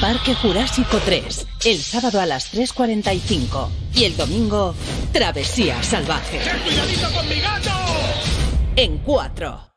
Parque Jurásico 3, el sábado a las 3.45 y el domingo, Travesía Salvaje. cuidadito con mi gato! En 4.